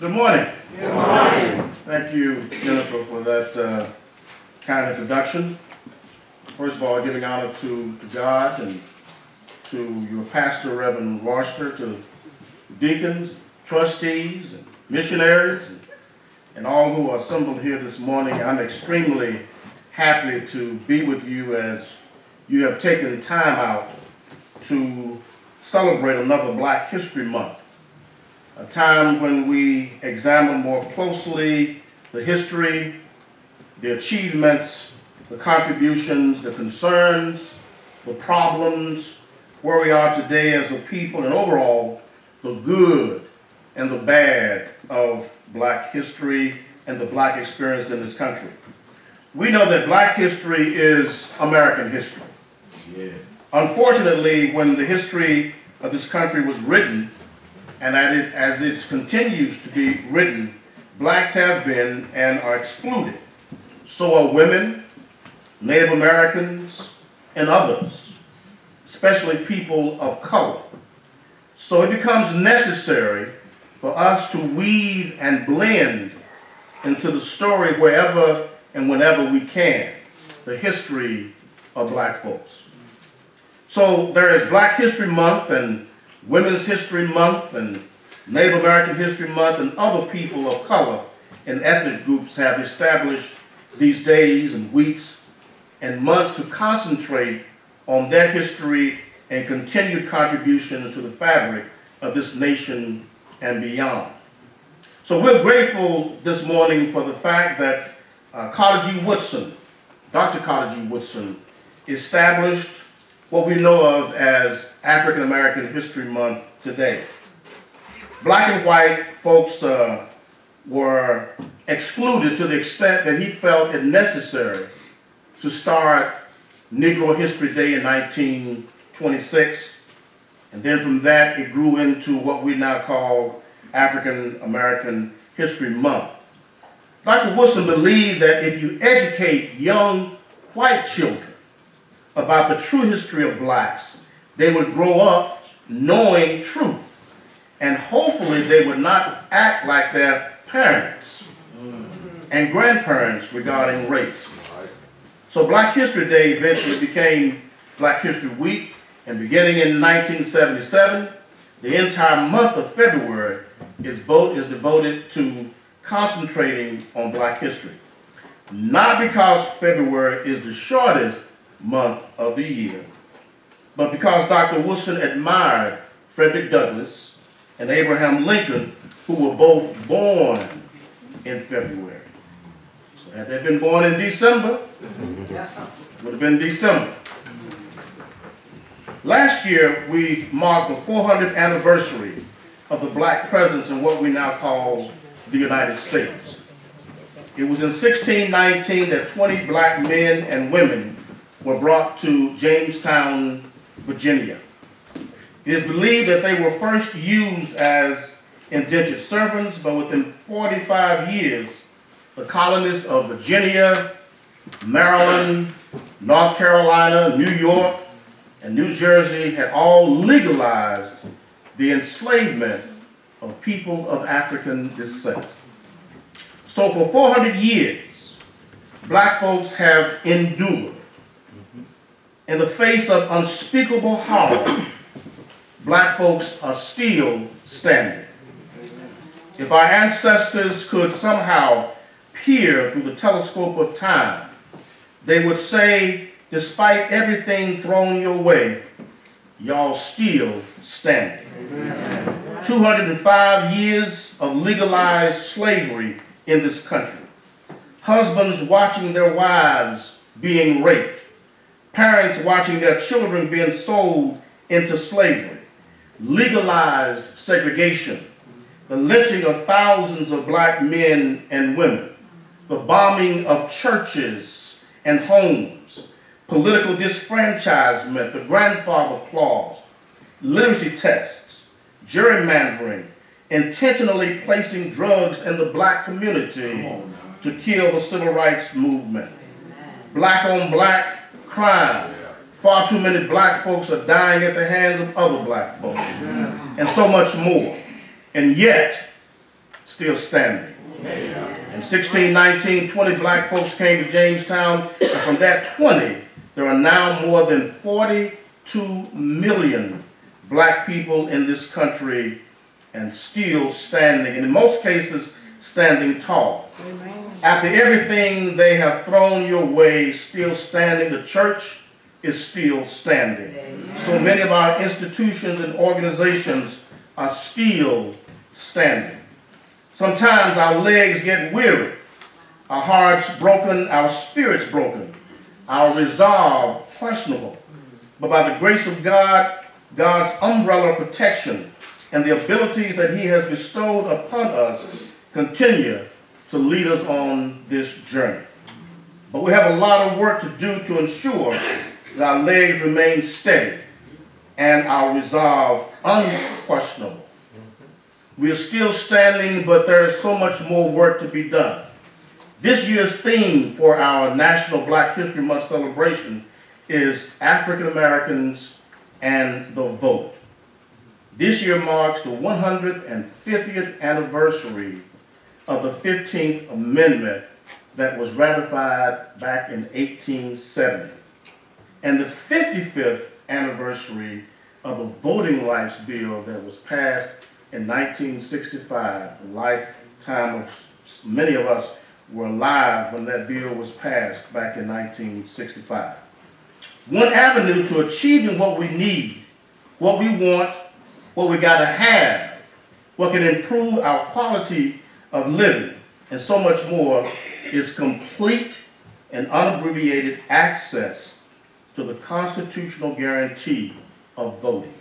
Good morning. Good morning. Thank you, Jennifer, for that uh, kind introduction. First of all, giving honor to, to God and to your pastor, Reverend Royster, to deacons, trustees, and missionaries, and, and all who are assembled here this morning. I'm extremely happy to be with you as you have taken time out to celebrate another Black History Month a time when we examine more closely the history, the achievements, the contributions, the concerns, the problems, where we are today as a people, and overall, the good and the bad of black history and the black experience in this country. We know that black history is American history. Yeah. Unfortunately, when the history of this country was written, and as it continues to be written, blacks have been and are excluded. So are women, Native Americans, and others, especially people of color. So it becomes necessary for us to weave and blend into the story wherever and whenever we can, the history of black folks. So there is Black History Month and Women's History Month and Native American History Month and other people of color and ethnic groups have established these days and weeks and months to concentrate on their history and continued contributions to the fabric of this nation and beyond. So we're grateful this morning for the fact that uh, Carter G. Woodson, Dr. Carter G. Woodson, established what we know of as African American History Month today. Black and white folks uh, were excluded to the extent that he felt it necessary to start Negro History Day in 1926. And then from that, it grew into what we now call African American History Month. Dr. Woodson believed that if you educate young white children about the true history of blacks, they would grow up knowing truth. And hopefully they would not act like their parents mm. and grandparents regarding race. So Black History Day eventually became Black History Week, and beginning in 1977, the entire month of February is, vote, is devoted to concentrating on black history. Not because February is the shortest month of the year. But because Dr. Woodson admired Frederick Douglass and Abraham Lincoln, who were both born in February. So had they been born in December, would have been December. Last year, we marked the 400th anniversary of the black presence in what we now call the United States. It was in 1619 that 20 black men and women were brought to Jamestown, Virginia. It is believed that they were first used as indentured servants, but within 45 years, the colonists of Virginia, Maryland, North Carolina, New York, and New Jersey had all legalized the enslavement of people of African descent. So for 400 years, black folks have endured in the face of unspeakable horror, black folks are still standing. If our ancestors could somehow peer through the telescope of time, they would say, despite everything thrown your way, y'all still standing. Amen. 205 years of legalized slavery in this country. Husbands watching their wives being raped parents watching their children being sold into slavery, legalized segregation, the lynching of thousands of black men and women, the bombing of churches and homes, political disfranchisement, the grandfather clause, literacy tests, gerrymandering, intentionally placing drugs in the black community to kill the civil rights movement, black on black crime. Far too many black folks are dying at the hands of other black folks. And so much more. And yet, still standing. In 1619, 20 black folks came to Jamestown, and from that 20, there are now more than 42 million black people in this country and still standing, and in most cases, standing tall. Amen. After everything they have thrown your way, still standing, the church is still standing. Amen. So many of our institutions and organizations are still standing. Sometimes our legs get weary, our hearts broken, our spirits broken, our resolve questionable. But by the grace of God, God's umbrella protection, and the abilities that he has bestowed upon us continue to lead us on this journey. But we have a lot of work to do to ensure that our legs remain steady and our resolve unquestionable. We are still standing, but there is so much more work to be done. This year's theme for our National Black History Month celebration is African Americans and the Vote. This year marks the 150th anniversary of the 15th Amendment that was ratified back in 1870, and the 55th anniversary of the Voting Rights Bill that was passed in 1965, the lifetime of many of us were alive when that bill was passed back in 1965. One avenue to achieving what we need, what we want, what we got to have, what can improve our quality of living, and so much more is complete and unabbreviated access to the constitutional guarantee of voting.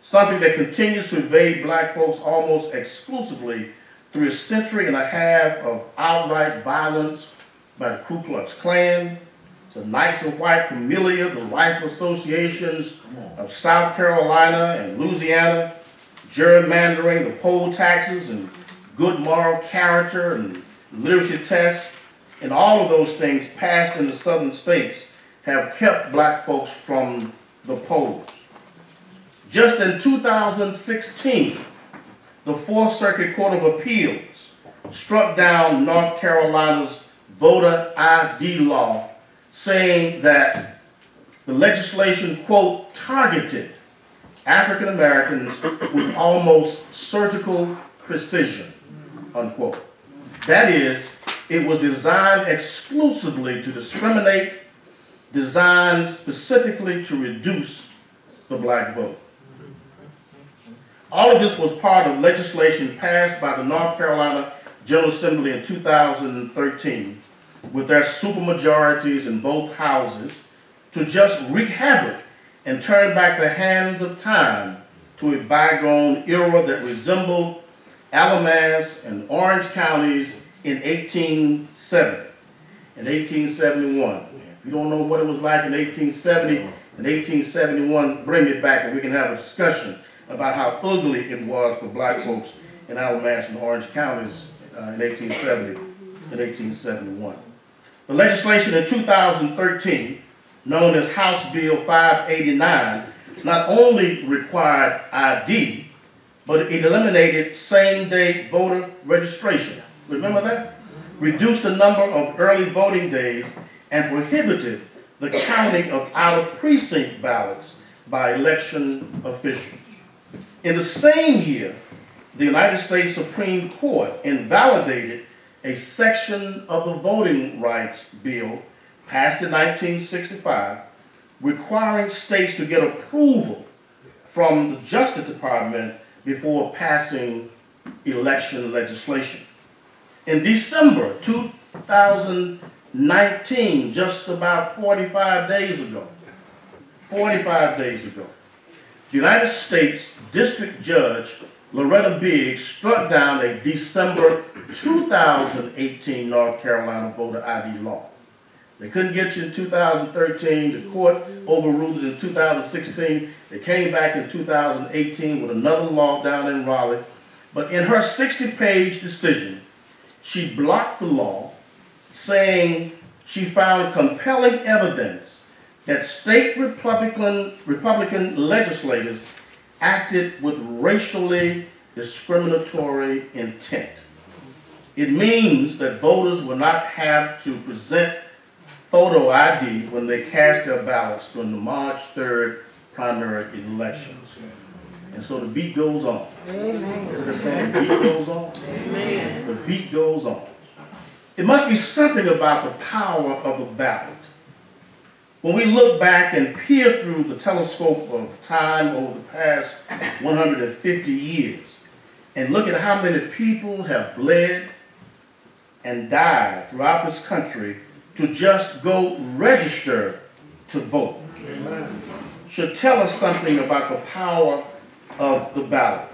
Something that continues to evade black folks almost exclusively through a century and a half of outright violence by the Ku Klux Klan, the Knights of White Camellia, the Rifle Associations of South Carolina and Louisiana, gerrymandering, the poll taxes, and good moral character and literacy tests, and all of those things passed in the southern states have kept black folks from the polls. Just in 2016, the Fourth Circuit Court of Appeals struck down North Carolina's voter ID law saying that the legislation, quote, targeted African Americans with almost surgical precision, unquote. That is, it was designed exclusively to discriminate, designed specifically to reduce the black vote. All of this was part of legislation passed by the North Carolina General Assembly in 2013 with their supermajorities in both houses to just wreak havoc and turn back the hands of time to a bygone era that resembled Alamance and Orange counties in 1870 and 1871. If you don't know what it was like in 1870 and 1871, bring it back and we can have a discussion about how ugly it was for black folks in Alamance and Orange counties uh, in 1870 and 1871. The legislation in 2013, known as House Bill 589, not only required ID, but it eliminated same-day voter registration. Remember that? Reduced the number of early voting days and prohibited the counting of out-of-precinct ballots by election officials. In the same year, the United States Supreme Court invalidated a section of the Voting Rights Bill passed in 1965 requiring states to get approval from the Justice Department before passing election legislation. In December 2019, just about 45 days ago, 45 days ago, the United States District Judge Loretta Biggs struck down a December 2018 North Carolina voter ID law. They couldn't get you in 2013. The court overruled it in 2016. They came back in 2018 with another law down in Raleigh. But in her 60-page decision, she blocked the law, saying she found compelling evidence that state Republican, Republican legislators acted with racially discriminatory intent. It means that voters will not have to present photo ID when they cast their ballots during the March 3rd primary elections. And so the beat goes on. Amen. The saying, the beat goes on. Amen. The beat goes on. It must be something about the power of the ballot. When we look back and peer through the telescope of time over the past 150 years and look at how many people have bled and died throughout this country to just go register to vote Amen. should tell us something about the power of the ballot.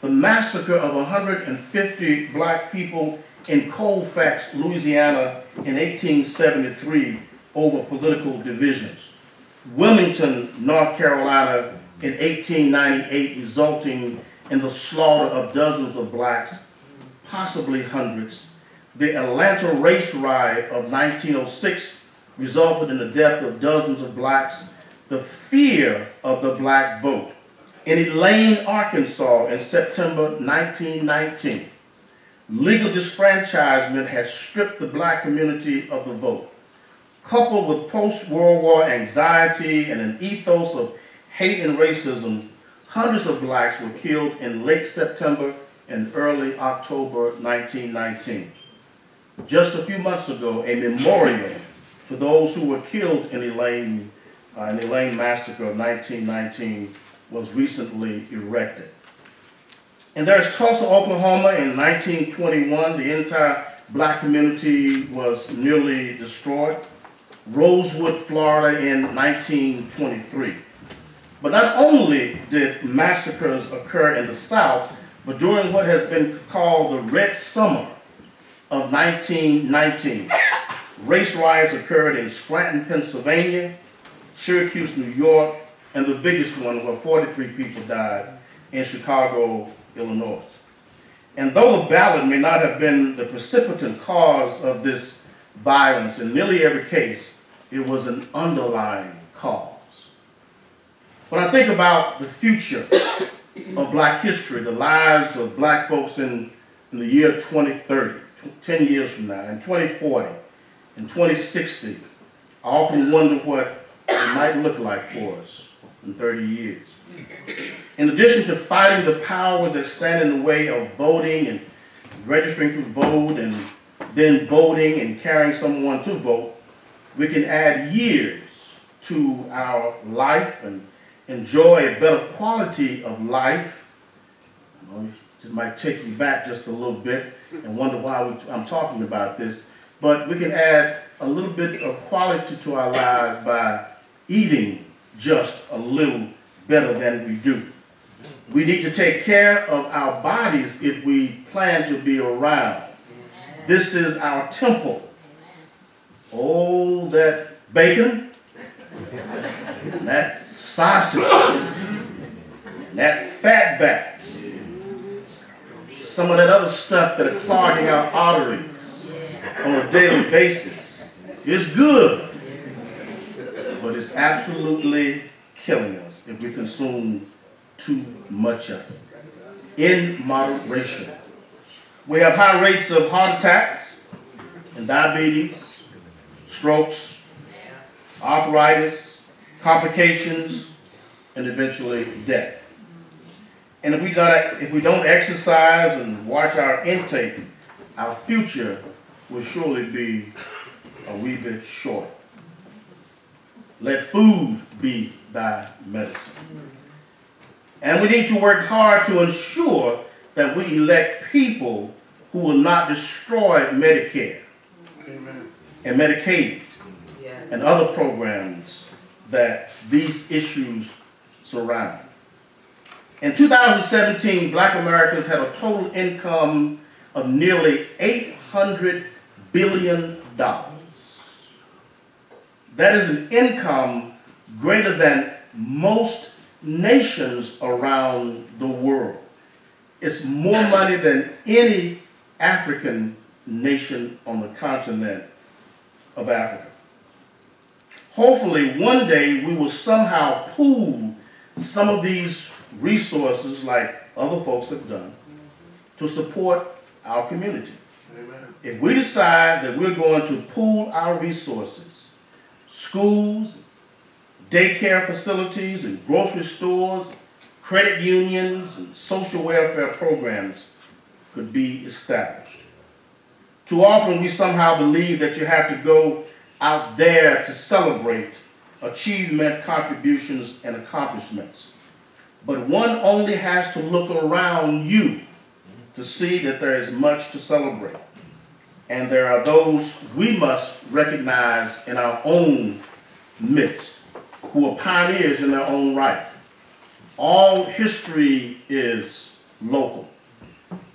The massacre of 150 black people in Colfax, Louisiana in 1873 over political divisions. Wilmington, North Carolina in 1898 resulting in the slaughter of dozens of blacks, possibly hundreds. The Atlanta race riot of 1906 resulted in the death of dozens of blacks. The fear of the black vote. In Elaine, Arkansas in September 1919, legal disfranchisement had stripped the black community of the vote coupled with post-World War anxiety and an ethos of hate and racism, hundreds of blacks were killed in late September and early October 1919. Just a few months ago, a memorial to those who were killed in Elaine, uh, in the Elaine massacre of 1919 was recently erected. And there's Tulsa, Oklahoma in 1921. The entire black community was nearly destroyed. Rosewood, Florida in 1923. But not only did massacres occur in the South, but during what has been called the Red Summer of 1919, race riots occurred in Scranton, Pennsylvania, Syracuse, New York, and the biggest one where 43 people died in Chicago, Illinois. And though the ballot may not have been the precipitant cause of this violence, in nearly every case, it was an underlying cause. When I think about the future of black history, the lives of black folks in, in the year 2030, 10 years from now, in 2040, in 2060, I often wonder what it might look like for us in 30 years. In addition to fighting the powers that stand in the way of voting and registering to vote and then voting and carrying someone to vote, we can add years to our life and enjoy a better quality of life. it might take you back just a little bit and wonder why we, I'm talking about this. But we can add a little bit of quality to our lives by eating just a little better than we do. We need to take care of our bodies if we plan to be around. This is our temple. Oh, that bacon, and that sausage, and that fat back, some of that other stuff that are clogging our arteries on a daily basis is good, but it's absolutely killing us if we consume too much of it. In moderation. We have high rates of heart attacks and diabetes, strokes, arthritis, complications, and eventually death. And if we, gotta, if we don't exercise and watch our intake, our future will surely be a wee bit short. Let food be thy medicine. And we need to work hard to ensure that we elect people who will not destroy Medicare. Amen and Medicaid and other programs that these issues surround. In 2017, black Americans had a total income of nearly $800 billion. That is an income greater than most nations around the world. It's more money than any African nation on the continent of Africa. Hopefully, one day we will somehow pool some of these resources like other folks have done to support our community. Amen. If we decide that we're going to pool our resources, schools, daycare facilities, and grocery stores, credit unions, and social welfare programs could be established. Too often we somehow believe that you have to go out there to celebrate achievement, contributions, and accomplishments. But one only has to look around you to see that there is much to celebrate. And there are those we must recognize in our own midst who are pioneers in their own right. All history is local.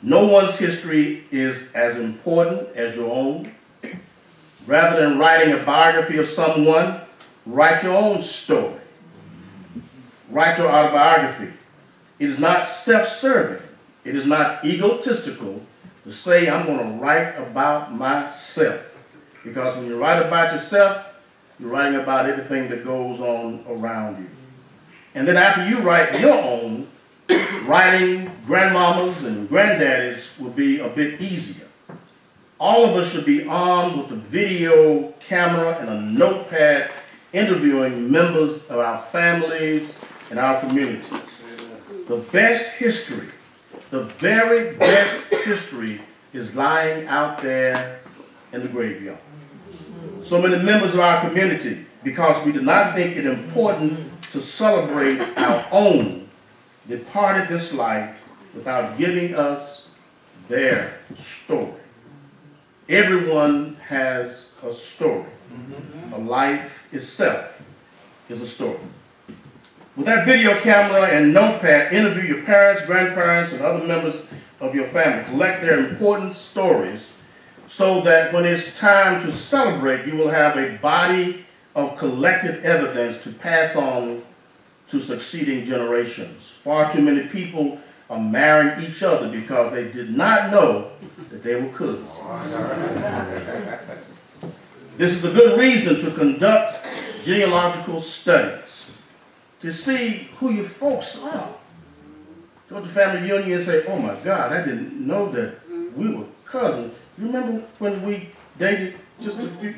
No one's history is as important as your own. Rather than writing a biography of someone, write your own story. Write your autobiography. It is not self-serving. It is not egotistical to say, I'm going to write about myself. Because when you write about yourself, you're writing about everything that goes on around you. And then after you write your own, writing grandmamas and granddaddies will be a bit easier. All of us should be armed with a video camera and a notepad interviewing members of our families and our communities. The best history, the very best history is lying out there in the graveyard. So many members of our community, because we do not think it important to celebrate our own, departed this life without giving us their story. Everyone has a story. A life itself is a story. With that video camera and notepad, interview your parents, grandparents, and other members of your family. Collect their important stories so that when it's time to celebrate, you will have a body of collected evidence to pass on to succeeding generations. Far too many people are marrying each other because they did not know that they were cousins. This is a good reason to conduct genealogical studies, to see who your folks are. Go to family union and say, oh my God, I didn't know that we were cousins. You remember when we dated just a few?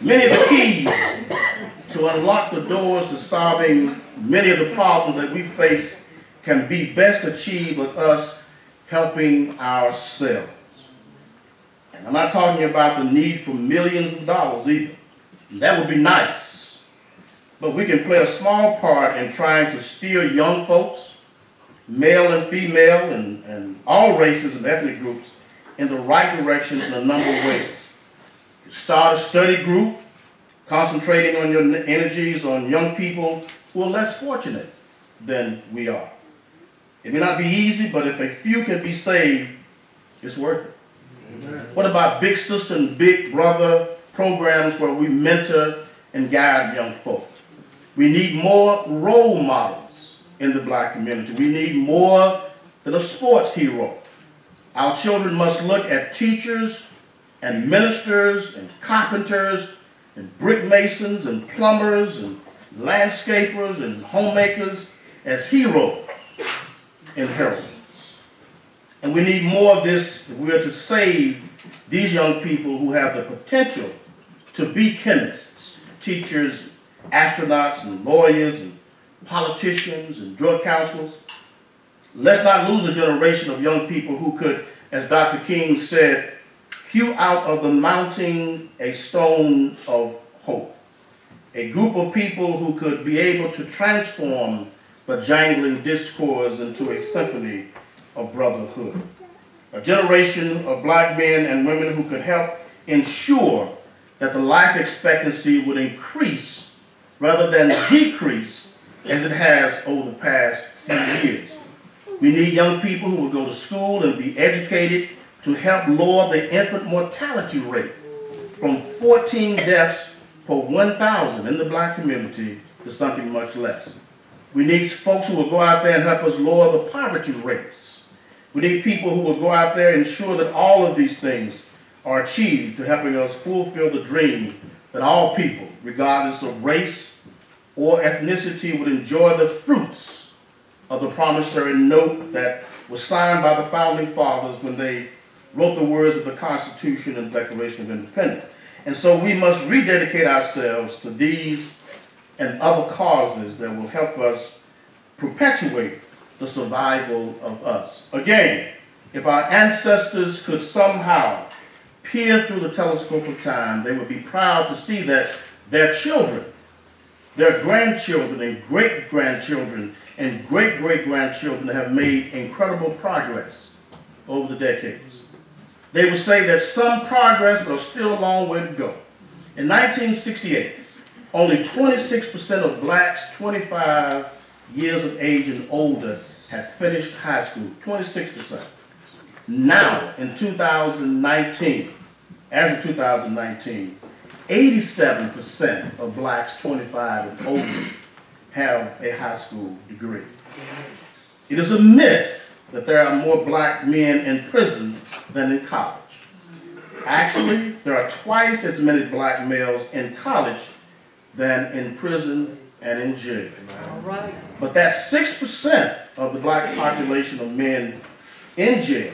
Many of the keys to unlock the doors to solving many of the problems that we face can be best achieved with us helping ourselves. And I'm not talking about the need for millions of dollars either. That would be nice. But we can play a small part in trying to steer young folks, male and female, and, and all races and ethnic groups in the right direction in a number of ways. Start a study group concentrating on your energies on young people who are less fortunate than we are. It may not be easy, but if a few can be saved, it's worth it. Amen. What about Big Sister and Big Brother programs where we mentor and guide young folk? We need more role models in the black community. We need more than a sports hero. Our children must look at teachers and ministers and carpenters and brick masons and plumbers and landscapers and homemakers as heroes and heroines. And we need more of this if we are to save these young people who have the potential to be chemists, teachers, astronauts, and lawyers, and politicians, and drug counselors. Let's not lose a generation of young people who could, as Dr. King said, hew out of the mountain a stone of hope. A group of people who could be able to transform the jangling discords into a symphony of brotherhood. A generation of black men and women who could help ensure that the life expectancy would increase rather than decrease as it has over the past few years. We need young people who will go to school and be educated to help lower the infant mortality rate from 14 deaths per 1,000 in the black community to something much less. We need folks who will go out there and help us lower the poverty rates. We need people who will go out there and ensure that all of these things are achieved to helping us fulfill the dream that all people, regardless of race, or ethnicity would enjoy the fruits of the promissory note that was signed by the founding fathers when they wrote the words of the Constitution and Declaration of Independence. And so we must rededicate ourselves to these and other causes that will help us perpetuate the survival of us. Again, if our ancestors could somehow peer through the telescope of time, they would be proud to see that their children, their grandchildren and great-grandchildren and great-great-grandchildren have made incredible progress over the decades. They would say that some progress, but still a long way to go. In 1968, only 26% of blacks 25 years of age and older had finished high school, 26%. Now, in 2019, as of 2019, 87% of blacks 25 and older have a high school degree. It is a myth that there are more black men in prison than in college. Actually, there are twice as many black males in college than in prison and in jail. But that 6% of the black population of men in jail,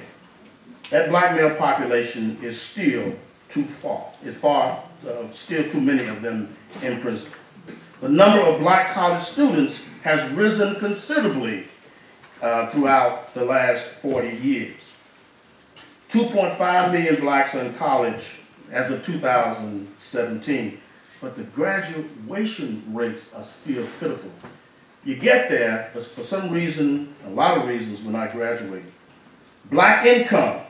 that black male population is still too far. It's far, uh, still too many of them in prison. The number of black college students has risen considerably uh, throughout the last 40 years. 2.5 million blacks are in college as of 2017, but the graduation rates are still pitiful. You get there, but for some reason, a lot of reasons, we're not graduating. Black income,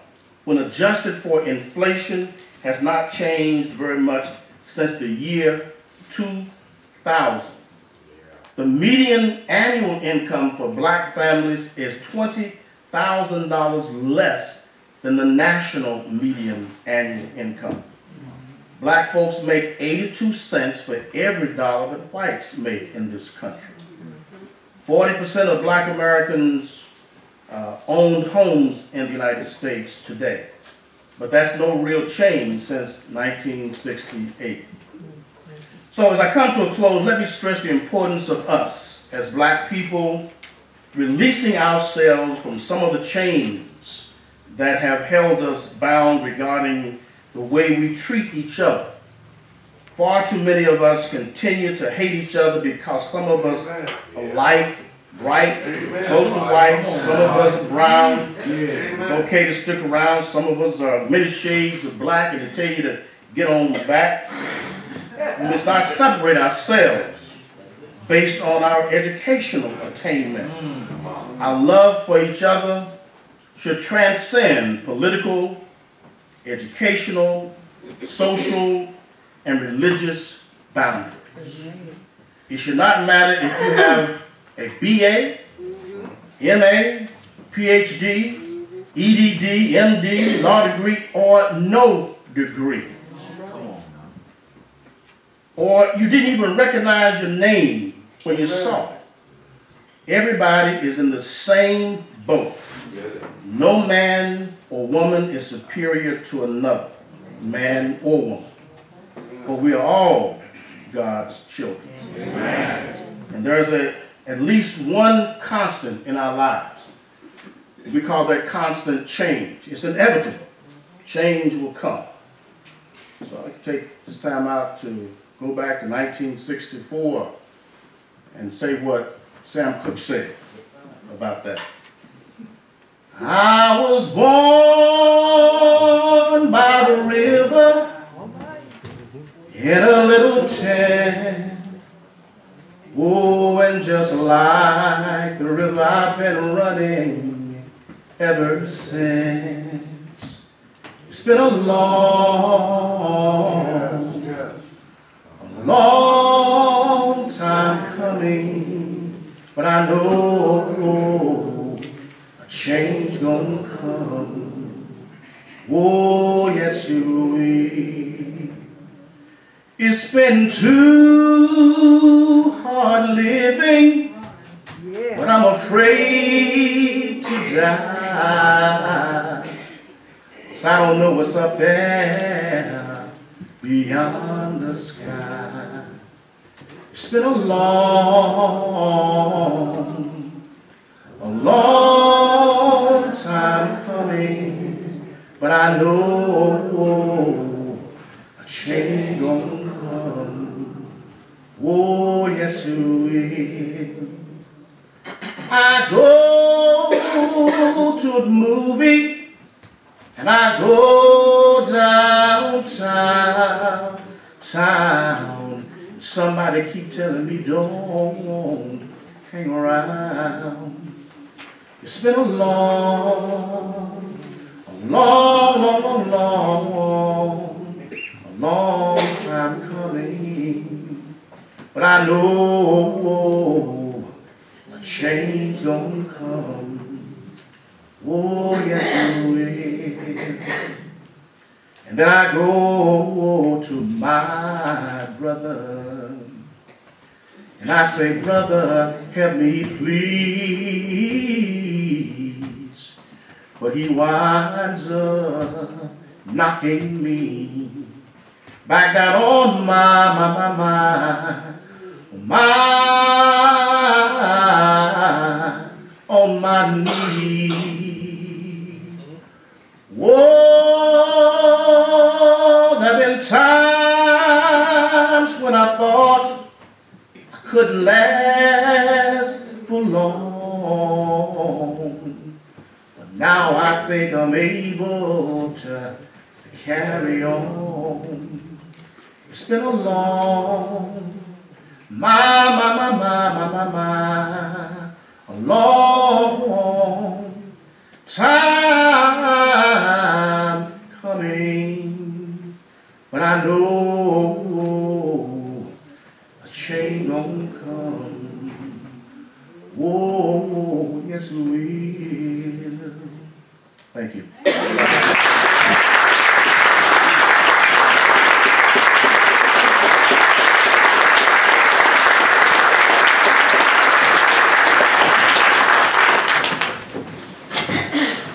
when adjusted for inflation, has not changed very much since the year 2000. The median annual income for black families is $20,000 less than the national median annual income. Black folks make 82 cents for every dollar that whites make in this country. 40% of black Americans uh, own homes in the United States today. But that's no real change since 1968. So as I come to a close, let me stress the importance of us as black people releasing ourselves from some of the chains that have held us bound regarding the way we treat each other. Far too many of us continue to hate each other because some of us are light, bright, close to white, some of us are brown. It's okay to stick around. Some of us are many shades of black and they tell you to get on the back. We must not separate ourselves based on our educational attainment. Mm. Our love for each other should transcend political, educational, social, and religious boundaries. It should not matter if you have a BA, MA, PhD, EDD, MD, law degree, or no degree or you didn't even recognize your name when you saw it. Everybody is in the same boat. No man or woman is superior to another, man or woman. But we are all God's children. Amen. And there's a, at least one constant in our lives. We call that constant change. It's inevitable. Change will come. So I take this time out to go back to 1964 and say what Sam Cooke said about that. I was born by the river in a little tent. Oh, and just like the river, I've been running ever since. It's been a long a long time coming, but I know a change gonna come. Oh, yes, you will. It's been too hard living, but I'm afraid to die. Cause I don't know what's up there beyond the sky. It's been a long, a long time coming, but I know a change. Oh, yes, it will. I go to the movie and I go downtown, town. Somebody keep telling me don't hang around. It's been a long, a long, long, long, a long time coming. But I know a change gonna come. Oh, yes, it will. And then I go to my brother. And I say, brother, help me please. But he winds up knocking me back down on my, my, my, my, my, on my knees. Whoa, there have been times when I thought I couldn't last for long. But now I think I'm able to carry on. It's been a long, my, my, my, my, my, my, my, a long time coming. But I know a change gonna come. Whoa, yes it will. Thank you.